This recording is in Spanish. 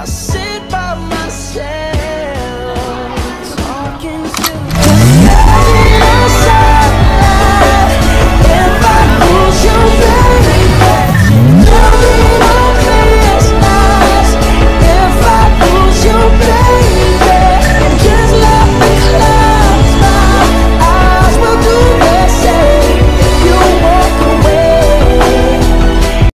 I